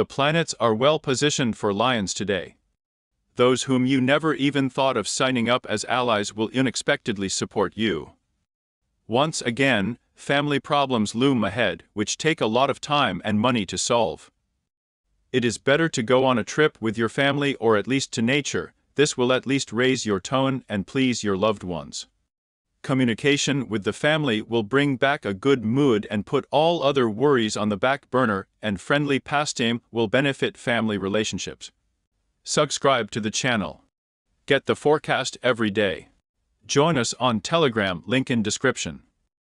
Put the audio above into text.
The planets are well positioned for lions today. Those whom you never even thought of signing up as allies will unexpectedly support you. Once again, family problems loom ahead, which take a lot of time and money to solve. It is better to go on a trip with your family or at least to nature, this will at least raise your tone and please your loved ones. Communication with the family will bring back a good mood and put all other worries on the back burner, and friendly pastime will benefit family relationships. Subscribe to the channel. Get the forecast every day. Join us on Telegram, link in description.